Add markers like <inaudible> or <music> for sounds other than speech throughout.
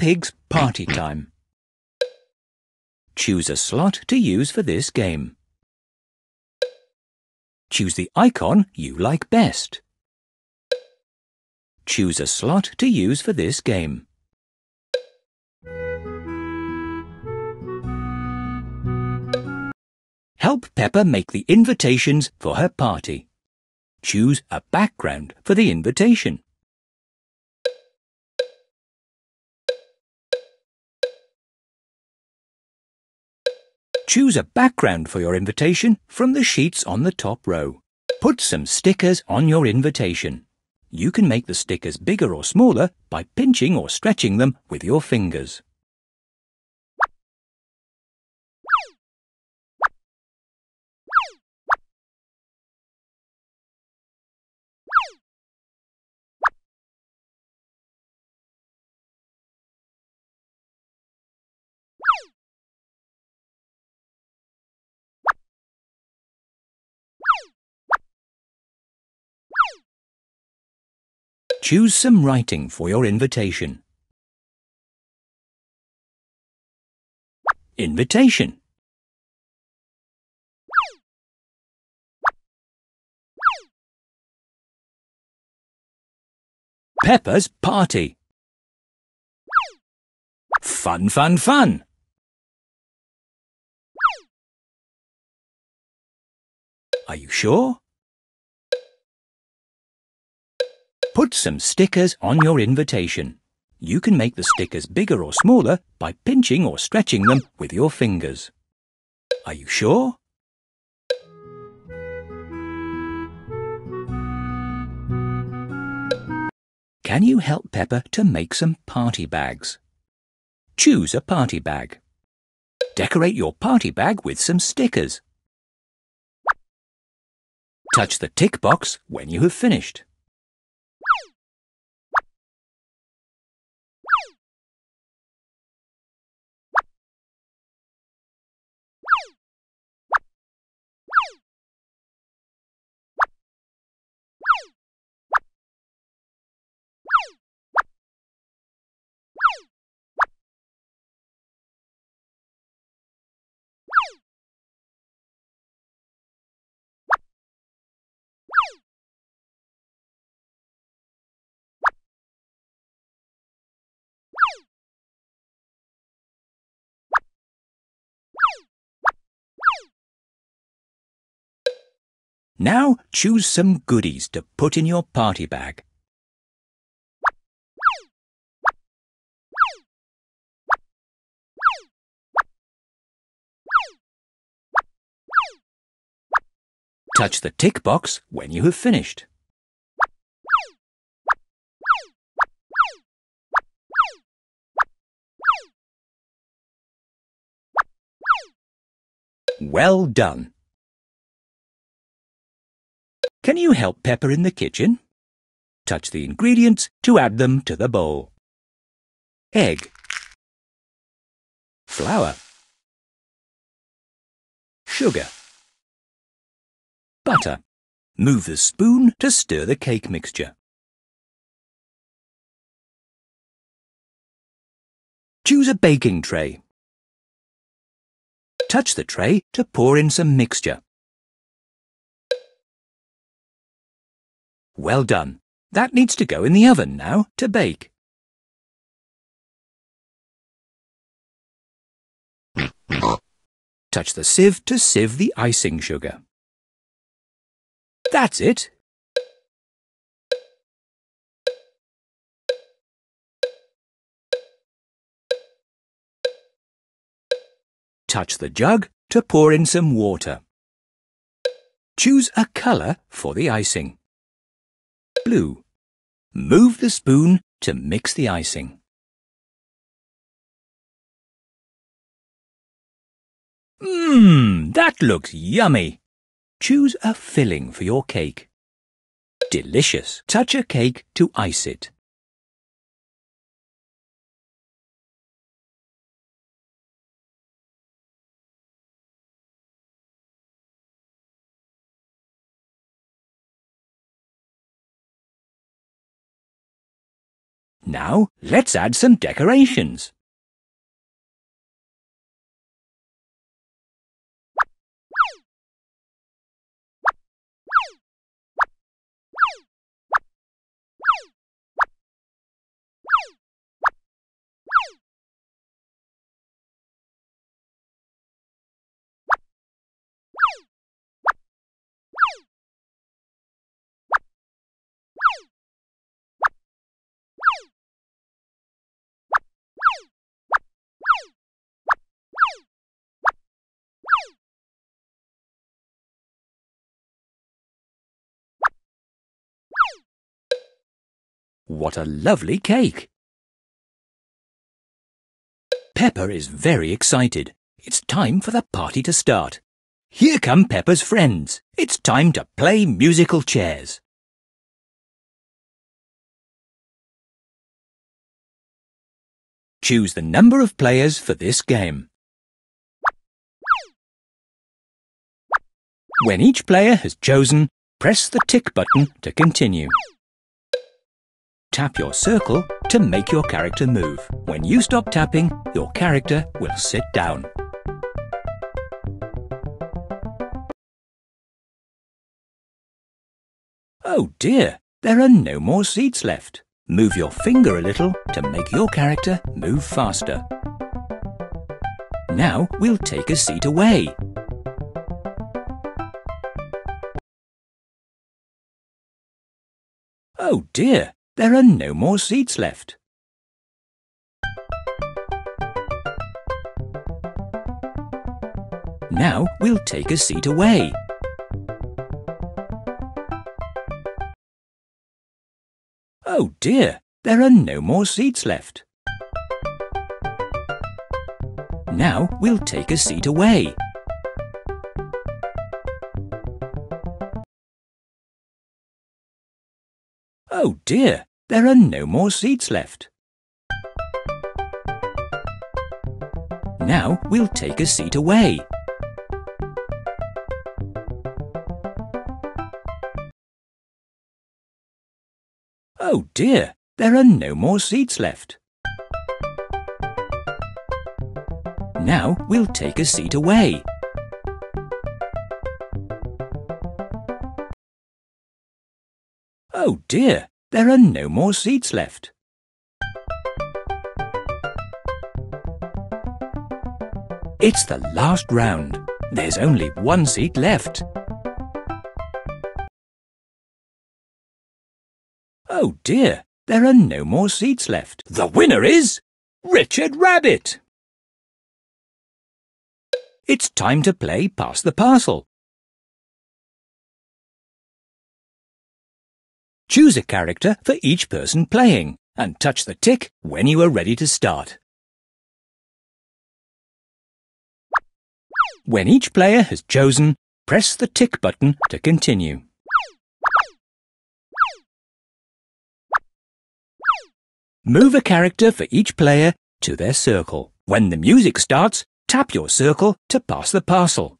Pig's Party Time. Choose a slot to use for this game. Choose the icon you like best. Choose a slot to use for this game. Help Peppa make the invitations for her party. Choose a background for the invitation. Choose a background for your invitation from the sheets on the top row. Put some stickers on your invitation. You can make the stickers bigger or smaller by pinching or stretching them with your fingers. Choose some writing for your invitation. Invitation. Peppa's party. Fun, fun, fun. Are you sure? Put some stickers on your invitation. You can make the stickers bigger or smaller by pinching or stretching them with your fingers. Are you sure? Can you help Peppa to make some party bags? Choose a party bag. Decorate your party bag with some stickers. Touch the tick box when you have finished. Now choose some goodies to put in your party bag. Touch the tick box when you have finished. Well done. Can you help Peppa in the kitchen? Touch the ingredients to add them to the bowl. Egg. Flour. Sugar. Butter. Move the spoon to stir the cake mixture. Choose a baking tray. Touch the tray to pour in some mixture. Well done. That needs to go in the oven now to bake. <coughs> Touch the sieve to sieve the icing sugar. That's it. Touch the jug to pour in some water. Choose a colour for the icing. Move the spoon to mix the icing. Mmm, that looks yummy. Choose a filling for your cake. Delicious. Touch a cake to ice it. Now let's add some decorations. What a lovely cake! Peppa is very excited. It's time for the party to start. Here come Peppa's friends. It's time to play musical chairs. Choose the number of players for this game. When each player has chosen, press the tick button to continue. Tap your circle to make your character move. When you stop tapping, your character will sit down. Oh dear, there are no more seats left. Move your finger a little to make your character move faster. Now we'll take a seat away. Oh dear, there are no more seats left. Now we'll take a seat away. Oh dear, there are no more seats left. Now we'll take a seat away. Oh dear, there are no more seats left. Now we'll take a seat away. Oh dear, there are no more seats left. Now we'll take a seat away. Oh dear, there are no more seats left. It's the last round. There's only one seat left. Oh dear, there are no more seats left. The winner is Richard Rabbit. It's time to play Pass the Parcel. Choose a character for each person playing and touch the tick when you are ready to start. When each player has chosen, press the tick button to continue. Move a character for each player to their circle. When the music starts, tap your circle to pass the parcel.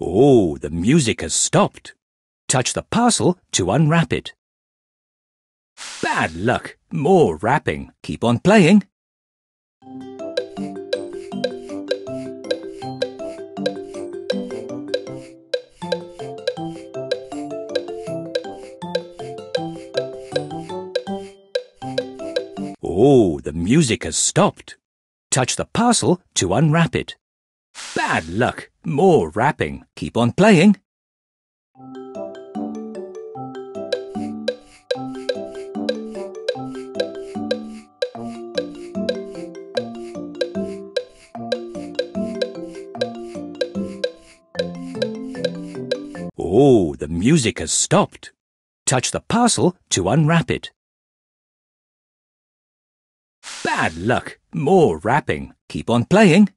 Oh, the music has stopped. Touch the parcel to unwrap it. Bad luck. More wrapping. Keep on playing. Oh, the music has stopped. Touch the parcel to unwrap it. Bad luck. More wrapping. Keep on playing. Oh, the music has stopped. Touch the parcel to unwrap it. Bad luck. More wrapping. Keep on playing.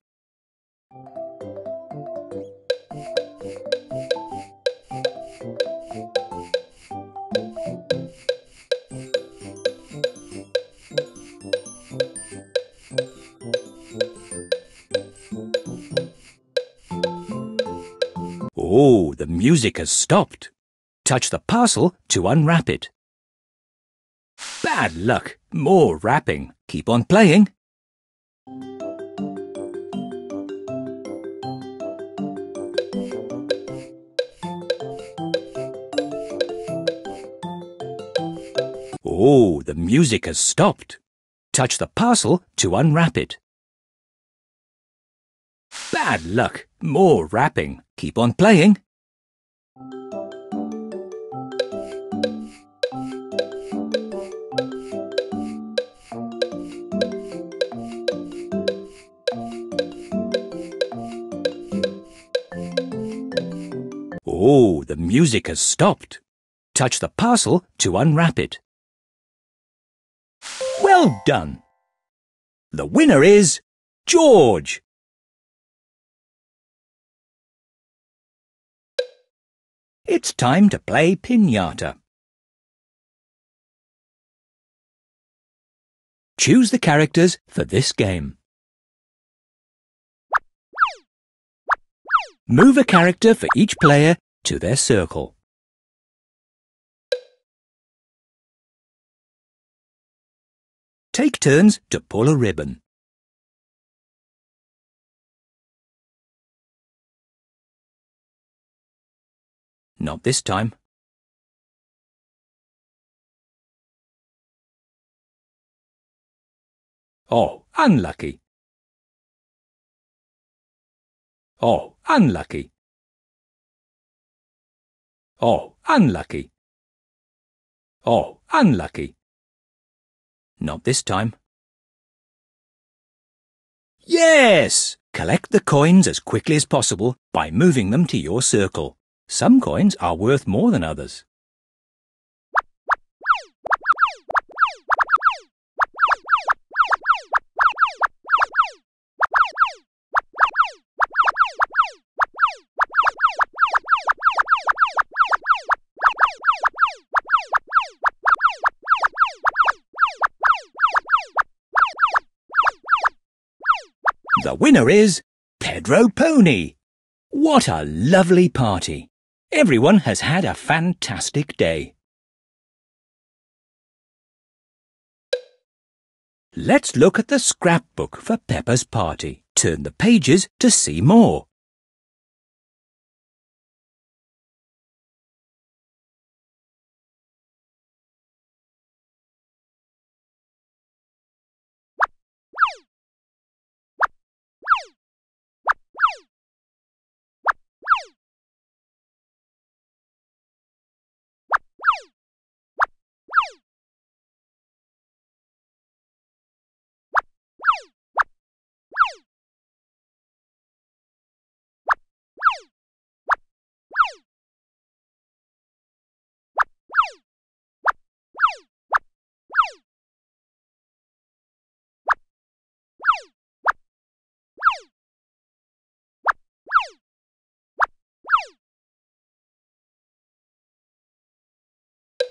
Oh, the music has stopped. Touch the parcel to unwrap it. Bad luck. More wrapping. Keep on playing. Oh, the music has stopped. Touch the parcel to unwrap it. Bad luck. More wrapping. Keep on playing. Music has stopped. Touch the parcel to unwrap it. Well done! The winner is George! It's time to play Pinata. Choose the characters for this game. Move a character for each player to their circle. Take turns to pull a ribbon. Not this time. Oh, unlucky. Oh, unlucky. Oh, unlucky. Oh, unlucky. Not this time. Yes! Collect the coins as quickly as possible by moving them to your circle. Some coins are worth more than others. The winner is Pedro Pony. What a lovely party. Everyone has had a fantastic day. Let's look at the scrapbook for Peppa's party. Turn the pages to see more.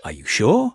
Are you sure?